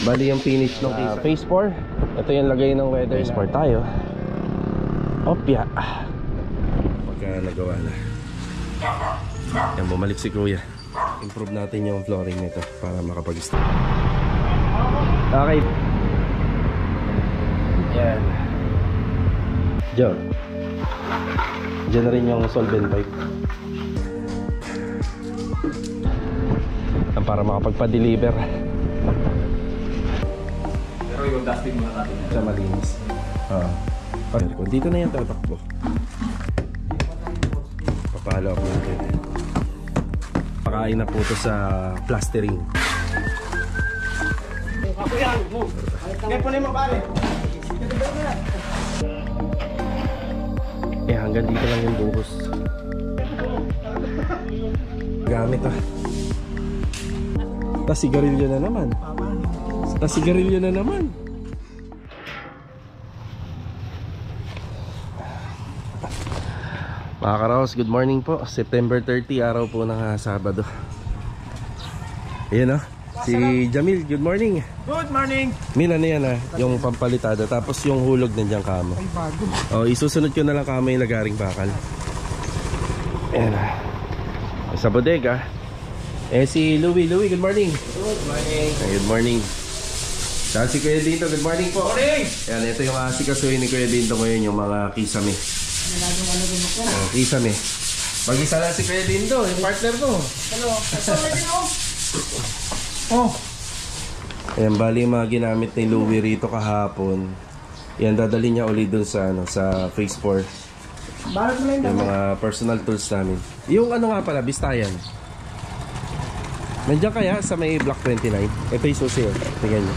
Bali yung finish ng uh, phase 4 Ito yung lagay ng weather Phase 4 tayo. Opya. Pagka nagawa na. Yan bumalik si kuya. Improve natin yung flooring nito Para makapag-start. Okay. Yan Diyan Diyan na rin yung solvent pipe. Para makapagpa-deliver Dusting muna natin. sa malinis. Ah. Uh, dito na yan tatakbo. Papalo ako yung pwede. Pakain na po to sa plastering. Ako yan. Kaya na yung mabali. Eh hanggang dito lang yung buhos. Gamit ah. Tas sigarilyo na naman. Tas sigarilyo na naman. Mga karaos, good morning po. September 30, araw po ng ah, Sabado. Ayan oh. Si Jamil, good morning. Good morning. Mil, ano yan ah, yung pampalitada. Tapos yung hulog nandiyan kamo. Ay, bago. Oh, isusunod ko na lang kamo yung lagaring bakal. Ayan ah. Sa bodega. Eh si Louie, Louie, good morning. Good morning. Ay, good morning. Saan si Kuya Dinto, good morning po. Morning. Ayan, ito yung asikasuhin ni Kuya Dinto ngayon, yung mga kisame. Oh, kisame. Mag-isa lang si Kuya Dinto, yung partner ko. Hello. Na Oh. Ayan, bali yung mga ginamit ni Louie rito kahapon. Yan, dadali niya ulit dun sa, ano, sa Phase 4. Balot mo lang Yung mga personal tools namin. Yung ano nga pala, Bistayan. Nandiyan kaya sa may Block 29? Ito yung susi. oh. Tingnan nyo.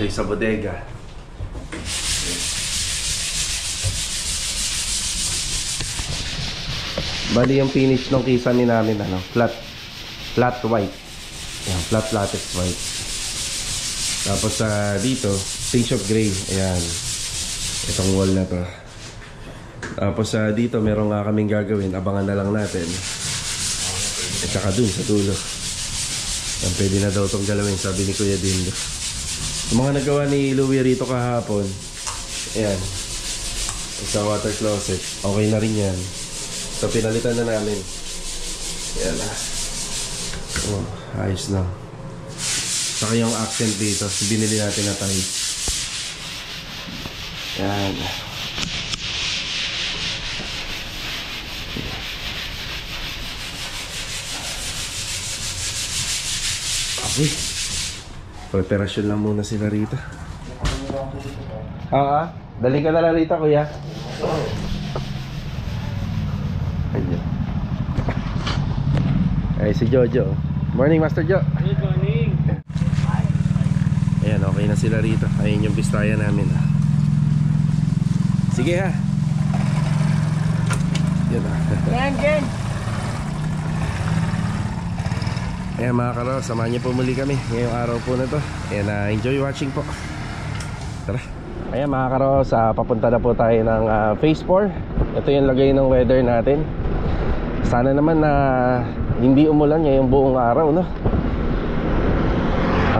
Yung sa bodega. Bali yung finish ng kisame namin ano, flat flat white. Ayan, flat latex white. Tapos sa dito, pinch of gray. Ayan. Itong wall na to. Tapos sa dito, meron nga kaming gagawin. Abangan na lang natin. At saka dun sa dulo. Yan, pwede na daw itong galawin, sabi ni Kuya Dindo. Yung mga nagawa ni Louie rito kahapon, ayan, sa water closet, okay na rin yan. So, pinalitan na namin. Ayan na. Oh, ayos na. Saka yung accent dito, binili natin na tayo. Ayan. Uy. Preparasyon lang muna sila rito. Oo, ah. Dali ka na rito, kuya. Ayun. Ay, si Jojo. Morning, Master Jo. Good morning. Ayan, okay na sila rito. Ayun yung bistaya namin. ah. Sige ha. Yan ah. Gang, gang. Ayan mga karo, samahan niyo po muli kami ngayong araw po na to. Ayan, ah, enjoy watching po. Tara. Ayan mga karo, sa papunta na po tayo ng ah, phase 4. Ito yung lagay ng weather natin. Sana naman na hindi umulan ngayong buong araw, no?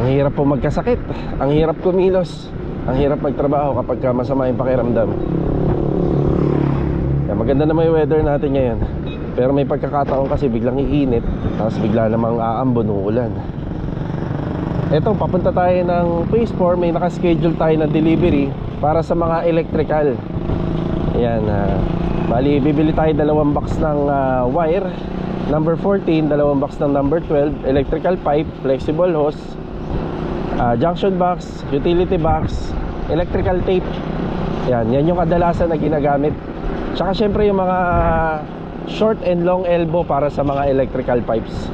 Ang hirap po magkasakit. Ang hirap kumilos. Ang hirap magtrabaho kapag ka masama yung pakiramdam. Kaya maganda naman yung weather natin ngayon. Pero may pagkakataon kasi biglang iinit Tapos bigla namang aambon uulan. Eto, papunta tayo ng phase 4 May nakaschedule tayo na delivery Para sa mga electrical. Ayan ah, Bali, bibili tayo dalawang box ng ah, wire. Number 14, dalawang box ng number 12 Electrical pipe, flexible hose ah, Junction box, utility box Electrical tape. Yan, yan yung kadalasan na ginagamit. Tsaka syempre yung mga short and long elbow para sa mga electrical pipes.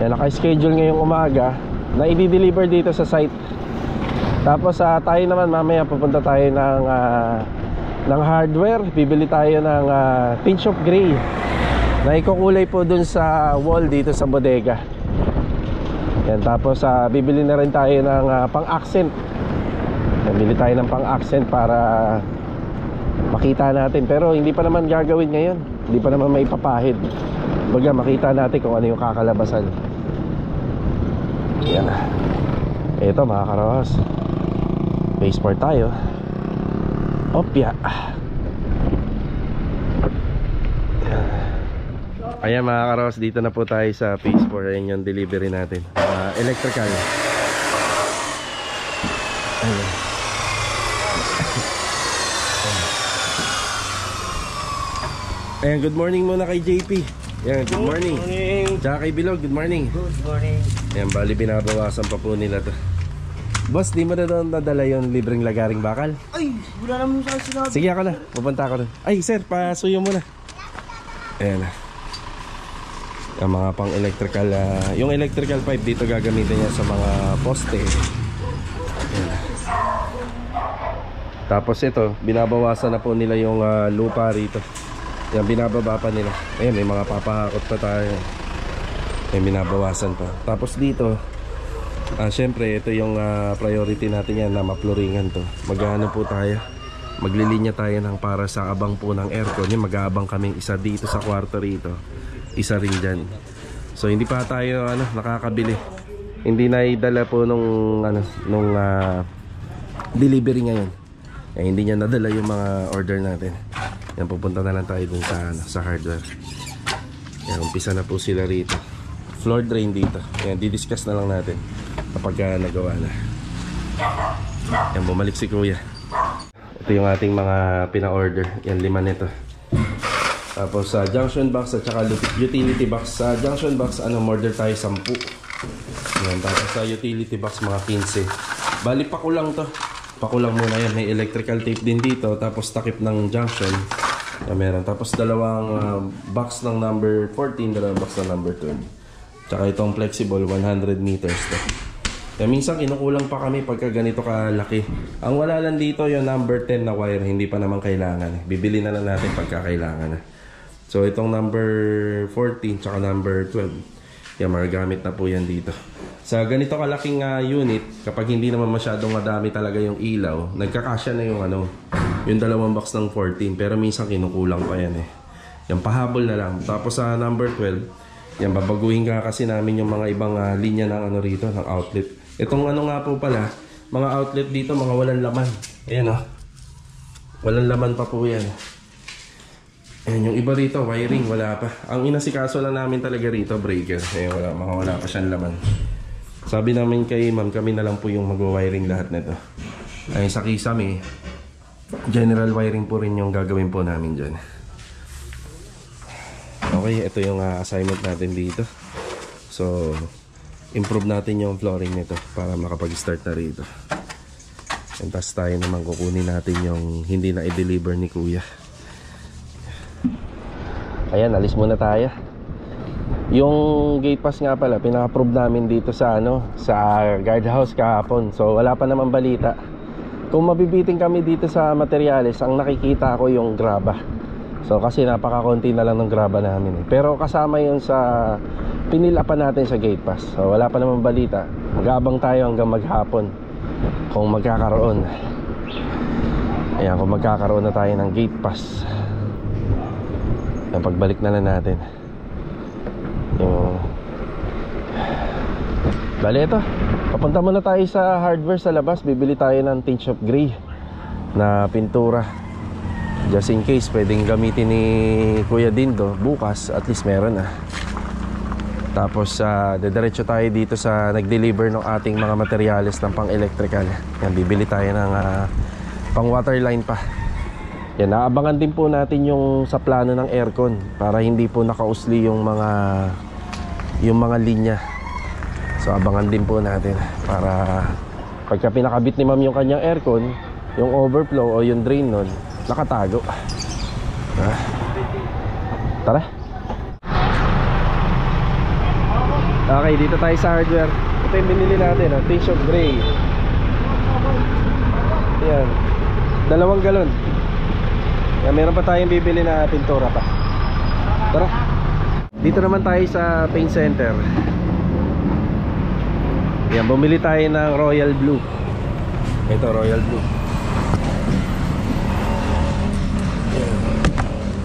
Yan naka-schedule ngayong umaga na i-deliver dito sa site. Tapos uh, tayo naman mamaya pupunta tayo ng uh, ng hardware. Bibili tayo ng uh, pinch of gray na ikukulay po dun sa wall dito sa bodega. Yan tapos uh, bibili na rin tayo ng uh, pang accent Bili tayo ng pang-accent para makita natin. Pero hindi pa naman gagawin ngayon. Hindi pa naman maipapahid. Baga makita natin kung ano yung kakalabasan. Yan. Ito mga karawas. Passport tayo. Opya. Ayan mga karawas, dito na po tayo sa Phase 4. Ayan yung delivery natin. Uh, electrical. Ayan. Ayan, good morning muna kay JP. Ayan, good morning. Morning. Tsaka kay Bilog, good morning. Good morning. Ayan, bali binabawasan pa po nila to. Boss, di mo na doon nadala yung libreng lagaring bakal? Ay, wala naman sa sinabi. Sige ako na, pupunta ako doon. Ay sir, pasuyo mo na. Ayan na. Yung mga pang electrical, ah, yung electrical pipe dito gagamitin niya sa mga poste. Ayan. Tapos ito, binabawasan na po nila yung ah, lupa rito. Yan, binababa pa nila. Ayan, may mga papahakot pa tayo. May binabawasan pa. Tapos dito, ah, syempre, ito yung ah, priority natin yan na mapluringan to. Magano po tayo? Maglilinya tayo ng para sa abang po ng aircon. Yung mag-aabang kaming isa dito sa kwarto rito. Isa rin dyan. So hindi pa tayo ano, nakakabili. Hindi na idala po nung ano, nung ah, delivery ngayon. Eh, hindi niya nadala yung mga order natin. Yan pupunta na lang tayo dun sa ano, sa hardware. Yan umpisa na po sila rito. Floor drain dito. Yan didiscuss na lang natin kapag ah, nagawa na. Yan bumalik si Kuya. Ito yung ating mga pina-order. Yan lima nito. Tapos sa junction box at saka utility box. Sa junction box ano order tayo 10. Yan tapos sa utility box mga 15. Bali pa lang to. Pakulang muna yan. May electrical tape din dito. Tapos takip ng junction. Yan meron. Tapos dalawang ah, box ng number 14. Dalawang box ng number 12. Tsaka itong flexible 100 meters to. Kaya minsan kinukulang pa kami pagka ganito kalaki. Ang wala lang dito yung number 10 na wire. Hindi pa naman kailangan. Bibili na lang natin pagka kailangan na. So itong number 14 tsaka number 12. Yan, magagamit na po yan dito. Sa ganito kalaking ah, unit, kapag hindi naman masyadong madami talaga yung ilaw, nagkakasya na yung ano, yung dalawang box ng 14. Pero minsan kinukulang pa yan eh. Yan, pahabol na lang. Tapos sa number 12, yan, babaguhin ka kasi namin yung mga ibang ah, linya ng ano rito, ng outlet. Itong ano nga po pala, mga outlet dito, mga walang laman. Ayan oh. Walang laman pa po yan. Ayan, yung iba rito, wiring, wala pa. Ang inasikaso lang namin talaga rito, breaker. Ayan, wala, mga wala pa siyang laman. Sabi namin kay ma'am, kami na lang po yung mag-wiring lahat nito. Ay sa kisame, general wiring po rin yung gagawin po namin dyan. Okay, ito yung ah, assignment natin dito. So, improve natin yung flooring nito para makapag-start na rito. And tapos tayo naman kukunin natin yung hindi na i-deliver ni kuya. Ayan, alis muna tayo. Yung gate pass nga pala, pinaka-approve namin dito sa ano, sa guardhouse kahapon. So wala pa naman balita. Kung mabibiting kami dito sa materials, ang nakikita ko yung graba. So kasi napaka-konti na lang ng graba namin. eh. Pero kasama yun sa pinila natin sa gate pass. So wala pa naman balita. Mag-aabang tayo hanggang maghapon kung magkakaroon. Ayan, kung magkakaroon na tayo ng gate pass. Yung pagbalik na lang natin. Bale ito Papunta muna tayo sa hardware sa labas. Bibili tayo ng tint of gray Na pintura. Just in case pwedeng gamitin ni Kuya Dindo Bukas. At least meron na. Tapos uh, dediretso tayo dito sa Nag-deliver ng ating mga materyales Ng pang electrical Yan bibili tayo ng ah, pang waterline pa. Yan, naabangan din po natin yung sa plano ng aircon para hindi po nakausli yung mga yung mga linya. So abangan din po natin para pagka pinakabit ni ma'am yung kanyang aircon, yung overflow o yung drain nun, nakatago. Ha? Tara. Okay, dito tayo sa hardware. Ito yung binili natin, oh, t-shirt gray. Yan. Dalawang galon. Yan, meron pa tayong bibili na pintura pa. Tara. Dito naman tayo sa paint center. Yan, bumili tayo ng royal blue. Ito, royal blue.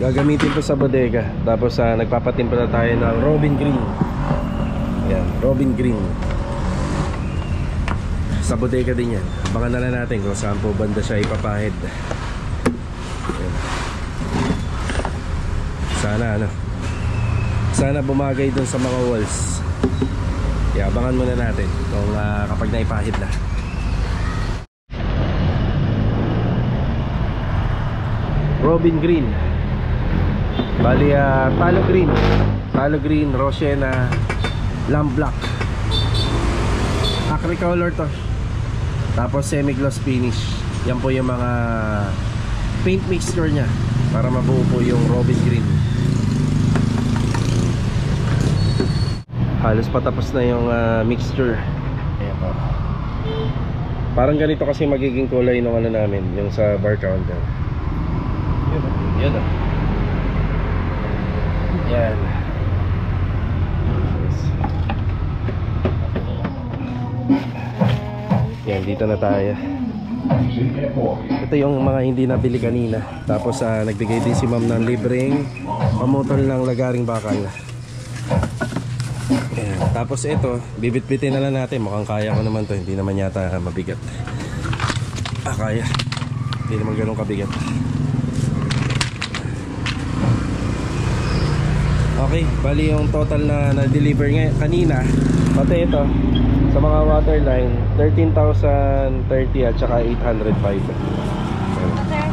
Gagamitin to sa bodega. Tapos ah, nagpapatimpla tayo ng Robin Green. Yan, Robin Green. Sa bodega din yan. Abangan na lang natin kung saan po banda siya ipapahid. Yan. Sana ano. Sana bumagay dun sa mga walls. Kaya abangan muna natin kung ah, kapag naipahid na. Robin Green. Bali ah, Talo Green. Talo Green, Rosena, Lamb Black. Acry color to. Tapos semi-gloss finish. Yan po yung mga paint mixture niya para mabuo po yung Robin Green. Halos patapos na yung ah, mixture. Ayan po. Parang ganito kasi magiging kulay ng ano namin, yung sa bar counter. Yun oh. Yun oh. Yan. Yan, dito na tayo. Ito yung mga hindi nabili kanina. Tapos ah, nagbigay din si ma'am ng libreng pamutol ng lagaring bakal. Tapos ito, bibit-bitin na lang natin. Mukhang kaya ko naman to. Hindi naman yata mabigat. Ah, kaya. Hindi naman ganun kabigat. Okay, bali yung total na na-deliver ngayon kanina, pati ito, sa mga waterline, 13,030 at saka 805. Ayan. Sir,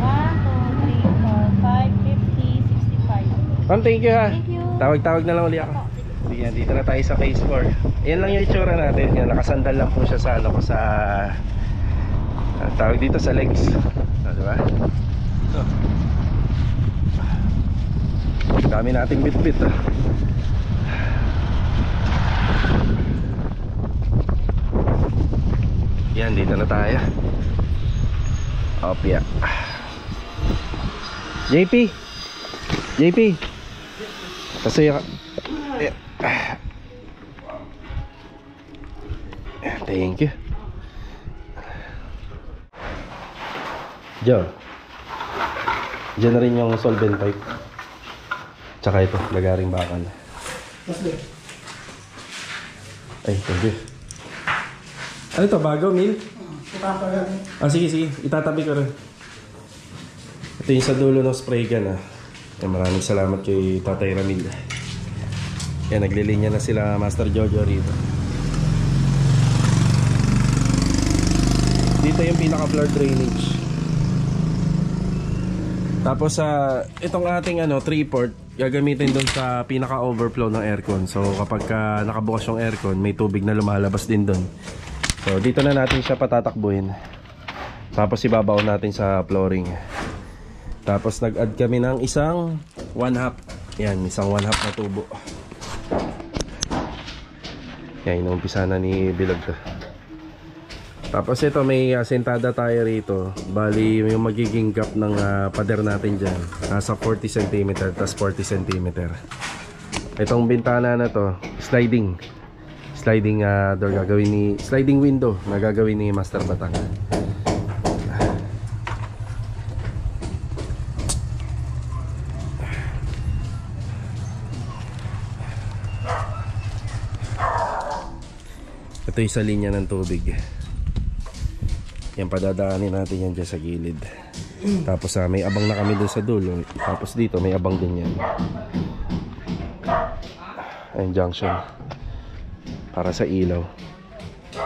1, 2, 3, 4, 5, 50, 65. Ma'am, thank you ha. Thank you. Tawag-tawag na lang uli ako. Sige, dito na tayo sa phase 4. Yan lang yung itsura natin. Yan, nakasandal lang po siya sa ano ko sa ah, tawag dito sa legs. Ah, di ba? Ito. Dami nating bit-bit ah. Yan, dito na tayo. Opya. JP! JP! Kasi ka... Thank you. Diyan. Diyan na rin yung solvent pipe. Tsaka ito, lagaring bakal. Ay, thank you. Ano to, bago, Mil? Ah, sige, sige. Itatabi ko rin. Ito yung sa dulo ng spray gun, ah. Maraming salamat kay Tatay Ramil. Yan, naglilinya na sila Master Jojo rito. Dito yung pinaka-floor drainage. Tapos sa itong ating ano, 3 port, gagamitin doon sa pinaka-overflow ng aircon. So kapag ka nakabukas yung aircon, may tubig na lumalabas din doon. So dito na natin siya patatakbuhin. Tapos ibabaw natin sa flooring. Tapos nag-add kami ng isang 1 half. Yan, isang 1 half na tubo. Yan, inumpisa na ni Bilog to. Tapos ito may uh, sentada tayo rito. Bali yung magiging gap ng ah, pader natin dyan. Nasa 40 cm tas 40 cm. Itong bintana na to, sliding. Sliding ah, door gagawin ni sliding window na gagawin ni Master Batang. Ito yung sa linya ng tubig. Yan, padadaanin natin yan dyan sa gilid. Tapos ah, may abang na kami dun sa dulo. Tapos dito may abang din yan. Ayun, junction. Para sa ilaw.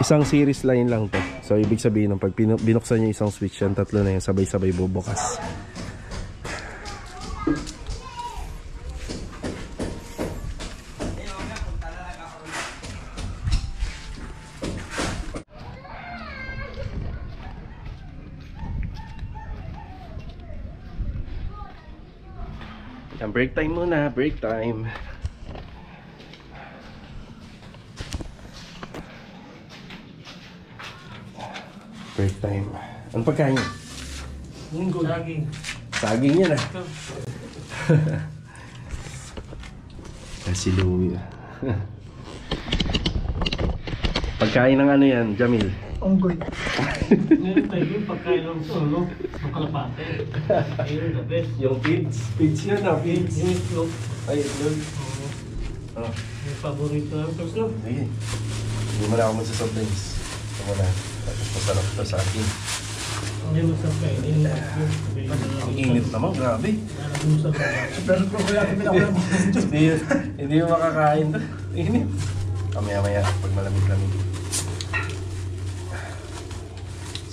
Isang series line lang to. So, ibig sabihin pag binuksan nyo isang switch yan, tatlo na yan, sabay-sabay bubukas. Break time muna, break time. Break time. Ano pagkain? Linggo. Saging. Saging yan ah. Kasi Louie. Pagkain ng ano yan, Jamil? Unggoy. Ngayon tayo yung pagkain ng solo, ng kalapate. Ayun, the best. Yung feeds. Feeds yun na, feeds. Yung itlog. Ay, yun. Oh, Yung paborito ng itlog. sige. Hindi mo na ako drinks. Ito mo na. Tapos masarap ito sa akin. Hindi masarap kainin. Ang init naman, grabe. Pero kung kaya kami ako lang. hindi, hindi mo makakain to. Init. Kamaya-maya, pag malamig-lamig.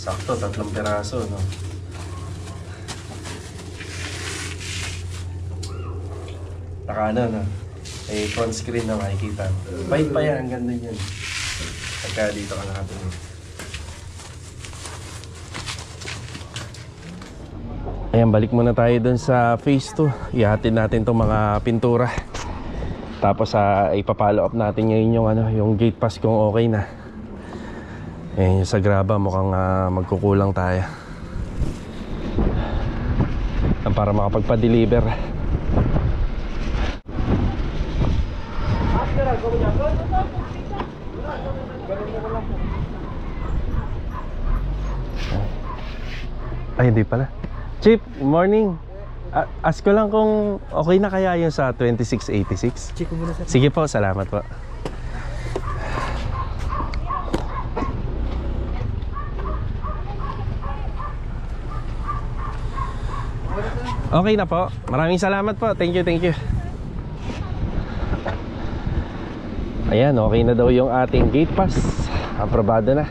Sakto, tatlong peraso, no? Naka ano, no? May front screen na makikita. Bait pa yan, ang ganda yan. Pagka dito ka nakatingin. Ayan, balik muna tayo dun sa phase 2. Ihatid natin tong mga pintura. Tapos sa ipapollow up natin ngayon yung ano, yung gate pass kung okay na. Eh, yung sa graba mukhang ah, magkukulang tayo. Para makapagpa-deliver. Ay, hindi pala. Chief, morning. A- ask ko lang kung okay na kaya yung sa 2686. Check ko muna sir. Sige po, salamat po. Okay na po. Maraming salamat po. Thank you, thank you. Ayan, okay na daw yung ating gate pass. Aprobado na.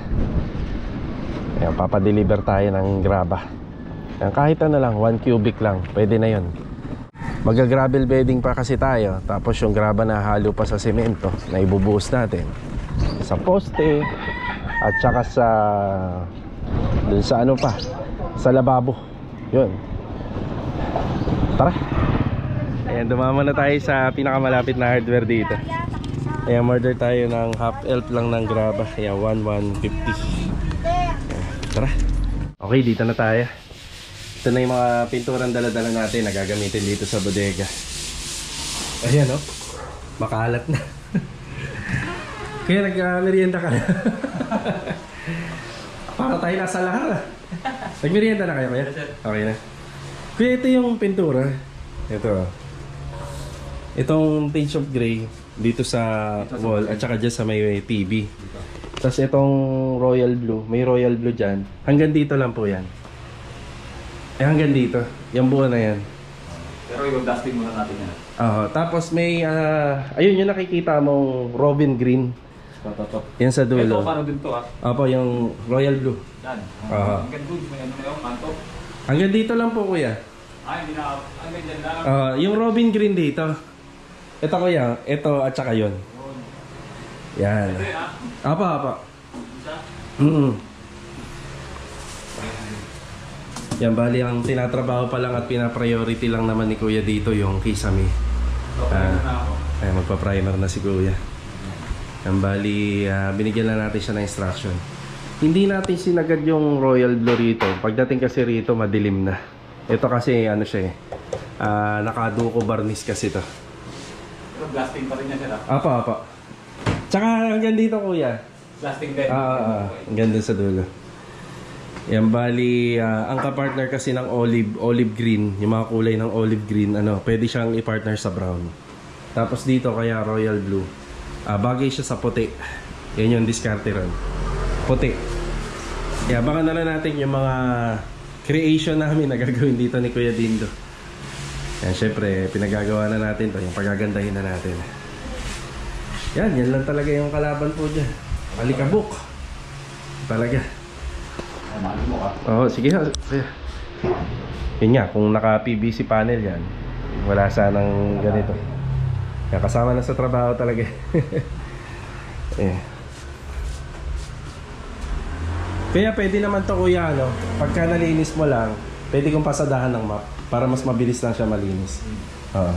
Ayan, papadeliver tayo ng graba. Ayan, kahit ano lang, 1 cubic lang. Pwede na yon. Maga-gravel bedding pa kasi tayo. Tapos yung graba na halo pa sa semento na ibubuhos natin. Sa poste at saka sa dun sa ano pa sa lababo. Yun. Tara. Ayan, dumama na tayo sa pinakamalapit na hardware dito. Ayan, order tayo ng half elf lang ng graba. Ayan, 1150. Ayan, tara. Okay, dito na tayo. Ito na yung mga pinturang dala-dala natin na gagamitin dito sa bodega. Ayan, oh. Makalat na. Kaya nag-merienda ka na. Para tayo nasa lahar ah. Nag-merienda na kayo kaya? Okay na. Kuya, ito yung pintura. Ito. Itong tinge of gray dito sa wall at saka dyan sa may TV. Tapos itong royal blue, may royal blue dyan. Hanggang dito lang po yan. Eh hanggang dito. Yung buo na yan. Pero yung dusting muna natin yan. Oo. tapos may, ah, ayun yung nakikita mong Robin Green. Ito, ito, ito. Yan sa Ito, dulo. paano din to ah. Opo, yung royal blue. Yan. Ah. Ang ganda may ano na yun, kanto. Hanggang dito lang po kuya. Ah, hindi na, ang ganyan lang. Ah, yung Robin Green dito. Ito kuya, ito at saka yun. Yan. Ito yun ah. Apa, apa. Isa. Mm Yan, bali ang tinatrabaho pa lang at pina-priority lang naman ni Kuya dito yung kisame. Okay Ah. na ako. Ay, magpa-primer na si Kuya. Yan, bali, ah, binigyan na natin siya ng instruction. Hindi natin sinagad yung royal blue rito. Pagdating kasi rito, madilim na. Ito kasi, ano siya eh, ah, nakaduko varnish kasi to. Pero blasting pa rin yan sir ah. Apa, apa. Tsaka hanggang dito, Kuya. Blasting din. Ah, ah. Hanggang dun sa dulo. Yan, bali, ah, ang kapartner kasi ng olive, olive green, yung mga kulay ng olive green, ano, pwede siyang i-partner sa brown. Tapos dito, kaya royal blue. Ah, bagay siya sa puti. Yan yung diskarte ron. Puti. Kaya baka na lang natin yung mga creation namin na gagawin dito ni Kuya Dindo. Yan, syempre, pinagagawa na natin to. Yung pagagandahin na natin. Yan, yan lang talaga yung kalaban po dyan. Alikabok. Talaga. Ah, ka. Oo, sige ha. Sige. Yun nga, kung naka-PVC panel yan, wala sanang ganito. Kaya kasama na sa trabaho talaga. eh. Kaya pwede naman to kuya, ano, pagka nalinis mo lang, pwede kong pasadahan ng map para mas mabilis lang siya malinis. Oo.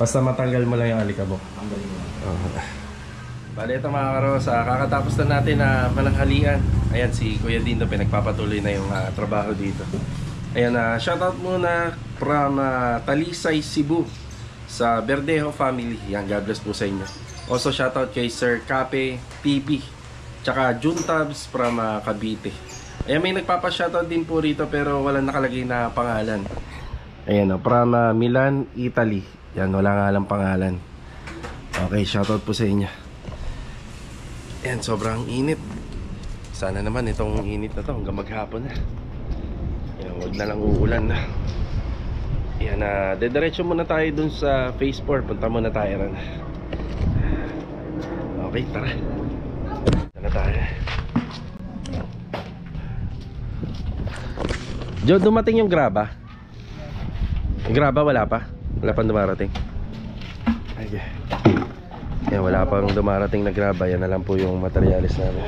Basta matanggal mo lang yung alikabok. Mo. Oo. Bale, ito mga karosa, kakatapos na natin na pananghalian. Ayan, si Kuya Dindo pinagpapatuloy na yung ah, trabaho dito. Ayan, na shoutout muna from ah, Talisay, Cebu sa Verdejo family. Yan, God bless po sa inyo. Also, shoutout kay Sir Cape TV Tsaka Juntabs from ah, Cavite. Ayan, may nagpapa-shoutout din po rito pero wala nakalagay na pangalan. Ayan o, from ah, Milan, Italy. Yan, wala nga lang pangalan. Okay, shoutout po sa inyo. Ayan, sobrang init. Sana naman itong init na to hanggang maghapon na. Ayan, wag na lang uulan na. Ayan, na dediretso muna tayo dun sa phase 4. Punta muna tayo ron. Okay. Tara tayo. Jo, dumating yung graba. Yung graba wala pa. Wala pang dumarating. Okay. Yan, wala pang dumarating na graba. Yan na lang po yung materialis namin.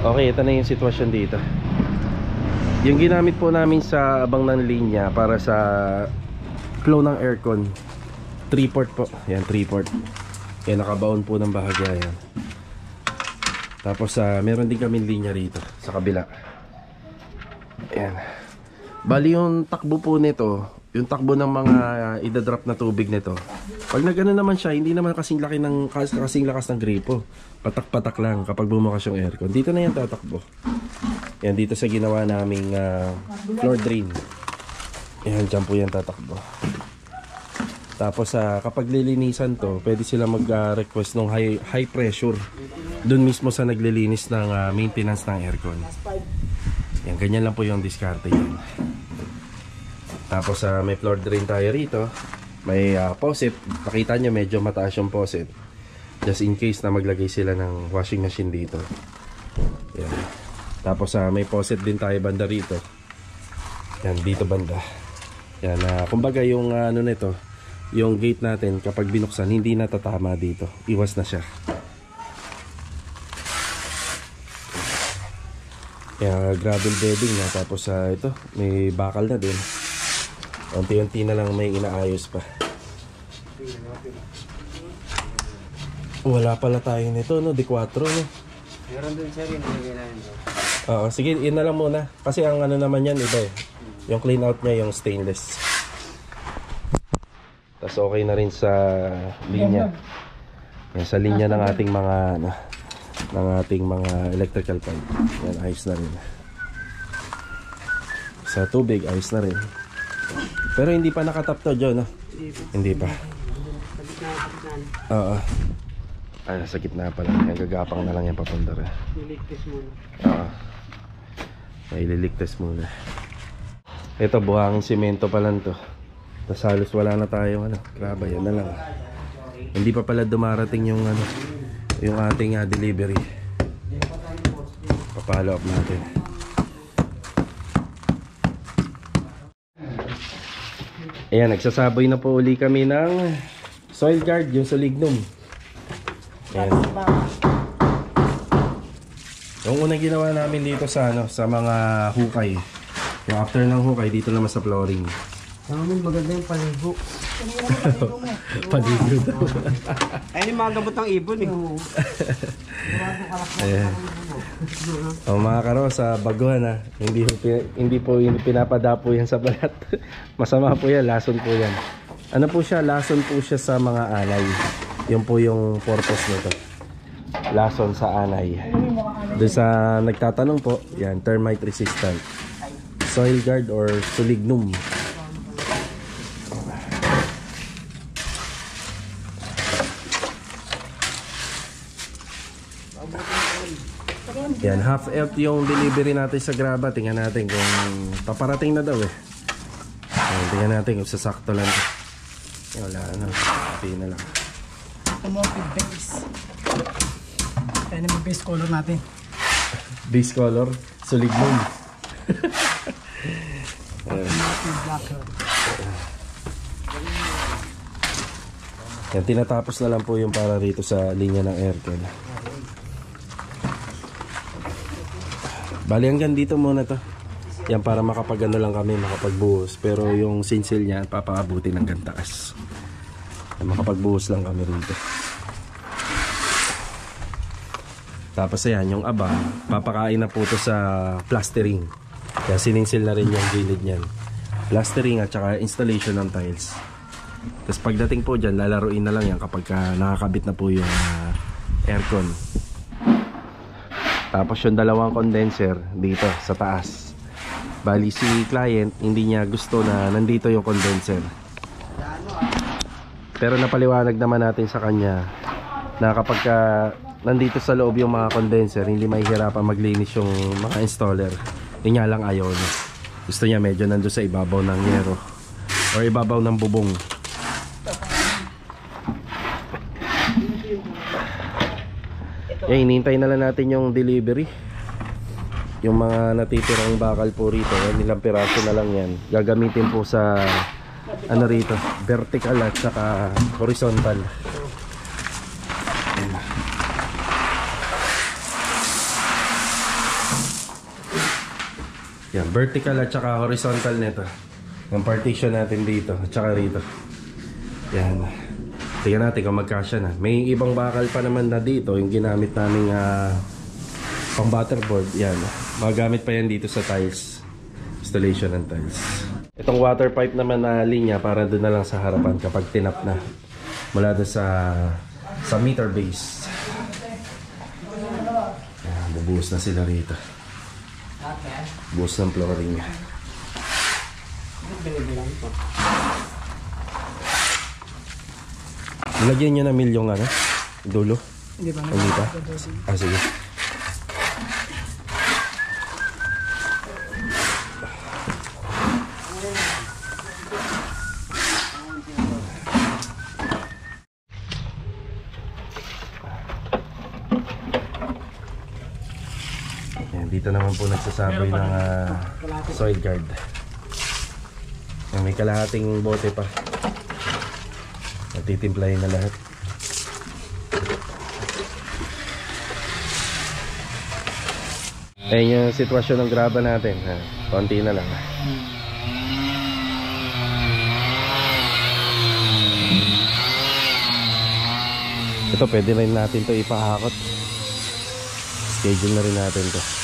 Okay, ito na yung sitwasyon dito. Yung ginamit po namin sa abang ng linya para sa flow ng aircon. 3 port po. Yan, 3 port. Yan, nakabaon po ng bahagya yan. Tapos, ah, meron din kami linya rito sa kabila. Yan. Bali yung takbo po nito, yung takbo ng mga ah, idadrop na tubig nito. Pag nagano naman siya, hindi naman kasing laki ng kas- kasing lakas ng gripo. Patak-patak lang kapag bumukas yung aircon. Dito na yan tatakbo. Yan dito sa ginawa naming ah, floor drain. Yan dyan po yan tatakbo. Tapos sa kapag lilinisan to, pwede sila mag-request ng high high pressure. Doon mismo sa naglilinis ng ah, maintenance ng aircon. Yan ganyan lang po yung diskarte yan. Tapos sa may floor drain tayo rito. May ah, faucet. Nakita nyo medyo mataas yung faucet. Just in case na maglagay sila ng washing machine dito. Yan. Tapos sa may faucet din tayo banda rito. Yan dito banda. Yan na kumbaga yung ah, ano nito, yung gate natin kapag binuksan hindi natatama dito. Iwas na siya. Kaya gravel bedding na tapos sa ito may bakal na din. Unti-unti na lang may inaayos pa. Wala pala tayo nito no, di 4 no. Meron dun sir yung namin. Oo, sige, yun na lang muna. Kasi ang ano naman yan, iba eh. Yung clean out niya, yung stainless. Tapos okay na rin sa linya. Yan, sa linya ng ating mga, ano, ng ating mga electrical pipe. Yan, ayos na rin. Sa tubig, ayos na rin. Pero hindi pa nakatap to, John, no? Hindi pa. Oo. Ay, nasa gitna pa lang. Yan, gagapang na lang yan papunta rin. Niligtas muna. Oo. May ililigtas muna. Ito, buhangin simento pa lang to. Tapos halos wala na tayong ano. Grabe, yan na lang. Hindi pa pala dumarating yung ano, yung ating ah, delivery. Papalo up natin. Ayan, nagsasaboy na po uli kami ng soil guard, yung sa lignum. Ayan. Yung unang ginawa namin dito sa ano, sa mga hukay. Yung after ng hukay dito naman sa flooring. Namin maganda yung paligo. Paligo daw. Ay, yung mga gamot ng ibon eh. Ayan. O mga karo sa baguhan ha. Hindi po, pi- hindi po hindi pinapadapo yan sa balat. Masama po yan, lason po yan. Ano po siya? Lason po siya sa mga alay. Yun po yung purpose nito. Lason sa anay. Doon sa nagtatanong po, yan, termite resistant. Soil guard or sulignum. Yan, half elf yung delivery natin sa Graba. Tingnan natin kung paparating na daw eh. Yan, tingnan natin kung sasakto lang. Eh, wala na. Happy na lang. Automotive base. Kaya naman base color natin. Base color, sulignum. Automotive blacker. Yan, tinatapos na lang po yung para rito sa linya ng aircon. Bali hanggang dito muna to. Yan para makapagano lang kami, makapagbuhos. Pero yung sinsil niya, papaabuti ng gantaas. Makapagbuhos lang kami rito. Tapos ayan, yung aba, papakain na po to sa plastering. Kaya siningsil na rin yung gilid niyan. plastering at saka installation ng tiles. Tapos pagdating po dyan, lalaruin na lang yan kapag ka nakakabit na po yung ah, aircon. Tapos yung dalawang condenser dito sa taas. Bali si client, hindi niya gusto na nandito yung condenser. Pero napaliwanag naman natin sa kanya na kapag ka nandito sa loob yung mga condenser, hindi mahihirapan maglinis yung mga installer. Yun nga lang ayaw. Gusto niya medyo nandun sa ibabaw ng yero or ibabaw ng bubong. Eh, hinihintay na lang natin yung delivery. Yung mga natitirang bakal po rito, yan ilang piraso na lang yan. Gagamitin po sa ano rito, vertical at saka horizontal. Ayan. Yan, vertical at saka horizontal nito. Yung partition natin dito at saka rito. Yan. Tingnan natin kung magkasya na. May ibang bakal pa naman na dito yung ginamit naming ah, pang butterboard. Yan. Magamit pa yan dito sa tiles. Installation ng tiles. Itong water pipe naman na linya para doon na lang sa harapan kapag tinap na. Mula doon sa sa meter base. Yan, bubuhos na sila rito. Buhos ng flooring. Lagyan nyo na milyong ano? Dulo? Hindi ba? Hindi pa? Ah, sige. Ayan, dito naman po nagsasaboy ng ah, soil guard. Ayan, may kalahating bote pa. Natitimplahin na lahat. Ayan yung sitwasyon ng graba natin. Ha? Konti na lang. Ito pwede rin natin to ipahakot. Schedule na rin natin to.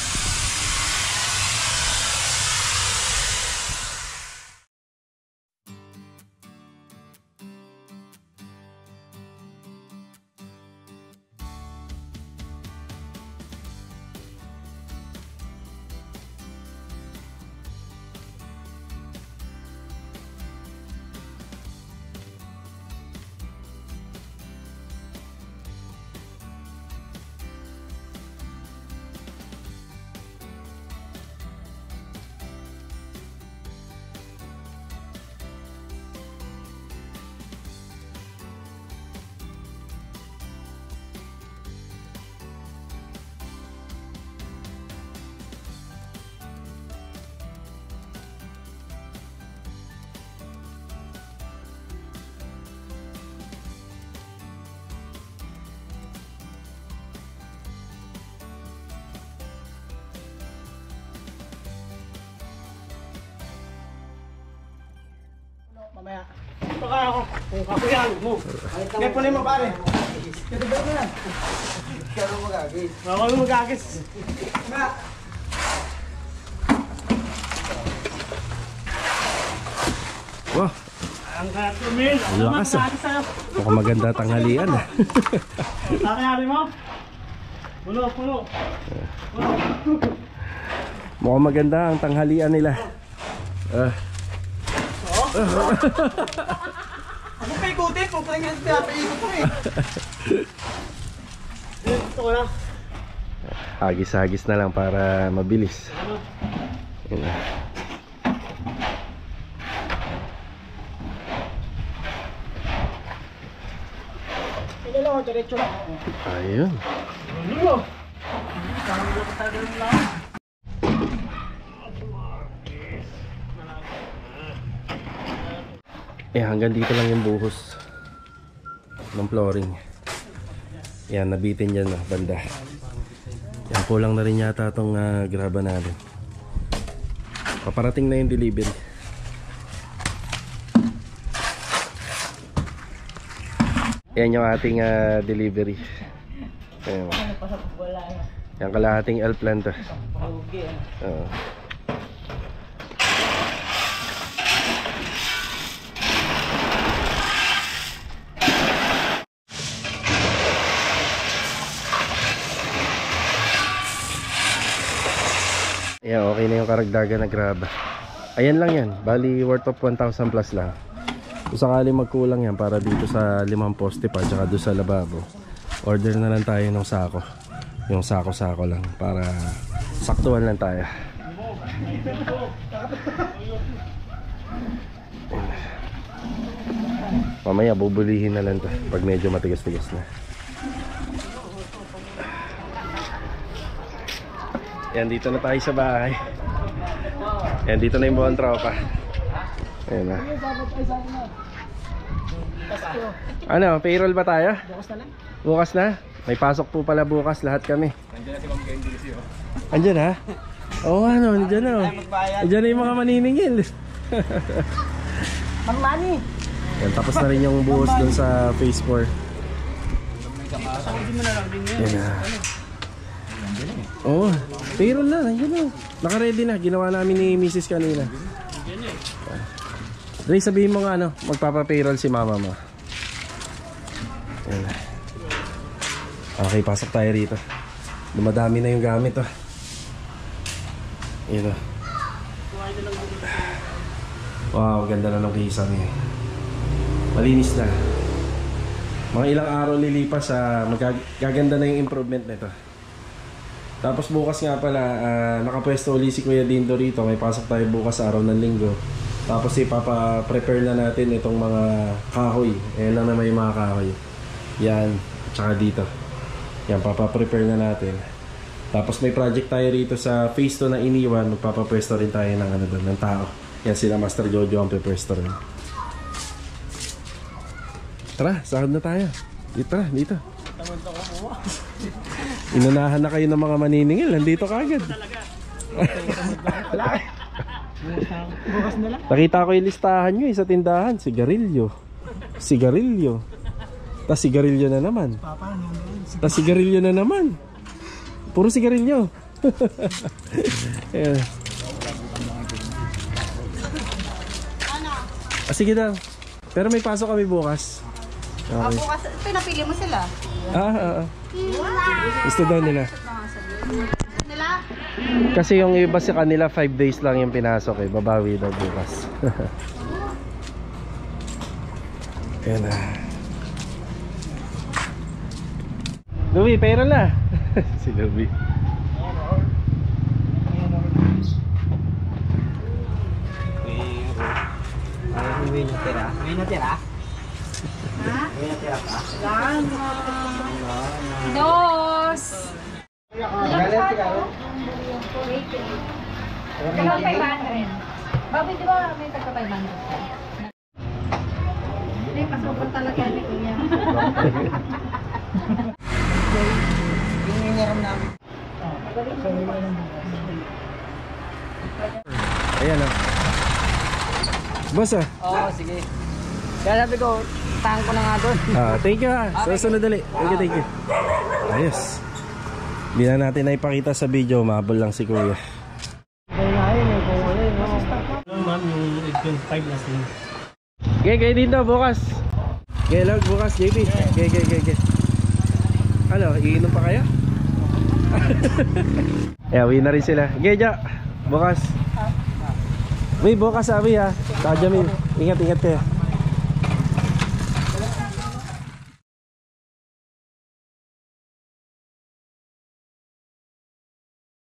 Mamaya. Baka ako. Kung kakuyan mo. Kaya po mo pare. Kaya ba yan? Kaya mo magagis. Baka mo magagis. Ma. Wow, Ang katumil. Ang lakas, ah. mukhang maganda tanghalian. ah. Kakayari mo? Puno, puno. mukhang maganda ang tanghalian nila. Ah, Ako pa ikutin. Kung pa yung pinapaikot ko eh. Ito ko na. hagis-hagis na lang para mabilis. Yun na. Hindi lang ako. Diretso lang. Ayun. Eh hanggang dito lang yung buhos ng flooring. Yan, nabitin yan na banda. Yan, kulang na rin yata itong ah, graba natin. Paparating na yung delivery. Yan yung ating ah, delivery. Ayan. Yan kalahating L plan to. Yung karagdagan na graba. Ayan lang yan. Bali worth of 1,000 plus lang. Kung sakali magkulang yan para dito sa limang poste pa tsaka doon sa lababo. Order na lang tayo ng sako. Yung sako-sako lang para saktuhan lang tayo. Mamaya bubulihin na lang to pag medyo matigas-tigas na. Yan, dito na tayo sa bahay. Yan, dito na yung buong tropa. Ayan na. Ano, payroll ba tayo? Bukas na lang. Bukas na? May pasok po pala bukas lahat kami. Nandiyan na si Ma'am Candy Lucio. Andyan ha? Oo ano, andyan na. oh. Andyan na yung mga maniningil. Mang Manny. Yan, tapos na rin yung buhos dun sa phase 4. Yan na. Oo, oh, payroll na, nandiyan na. Naka-ready na, ginawa namin ni Mrs. kanina. Dali sabihin mo nga ano, magpapa-payroll si mama mo. Yan. Okay, pasok tayo rito. Dumadami na yung gamit oh. Yun oh. Wow, ganda na ng kisang eh. Malinis na. Mga ilang araw lilipas sa magaganda na yung improvement nito. Tapos bukas nga pala, ah, nakapwesto uli si Kuya Dindo rito. May pasok tayo bukas araw ng linggo. Tapos ipapa-prepare na natin itong mga kahoy. Ayan lang naman yung mga kahoy. Yan, tsaka dito. Yan, papa-prepare na natin. Tapos may project tayo rito sa phase 2 na iniwan. Magpapapwesto rin tayo ng, ano doon, ng tao. Yan sila Master Jojo ang pepwesto rin. Tara, sahod na tayo. Dito, tara, dito. Inunahan na kayo ng mga maniningil. Nandito ka agad. Bukas na lang. Nakita ko yung listahan nyo eh, sa tindahan. Sigarilyo. Sigarilyo. Tapos sigarilyo na naman. Papa. Tapos sigarilyo na naman. Puro sigarilyo. Ayan. Ah, sige daw. Pero may pasok kami bukas. Ah, Okay. bukas, pinapili mo sila. Ah, ah, ah. Gusto daw nila. Kasi yung iba sa kanila 5 days lang yung pinasok eh. Babawi daw bukas. Ayan na. Louie, pera na. si Louie. Ay, uwi na tira. Uwi na. Pa. Dos! Galit ka ro. Dalawang 500. Baboy, di ba may tagka 500 ka? Hindi, pasokan talaga ni Kuya. Yung iniram namin. Ayan na. Boss ah. Oo, sige. Kaya sabi ko, tahan ko na nga doon. Ah, thank you ha. Sa sunod dali. Thank you, thank you. Ayos. Hindi na natin na ipakita sa video. Mahabol lang si Kuya. Kaya nga yun, kung yun. no? Ma'am, yung 825 na sila. Okay, kayo dito bukas. Okay, log bukas, JP. Okay, okay, okay, okay. Ano, iinom pa kayo? yeah, uwi na rin sila. Okay, Jo. Bukas. Uy, bukas sabi ha. Sa Jamil. Ingat, ingat kayo.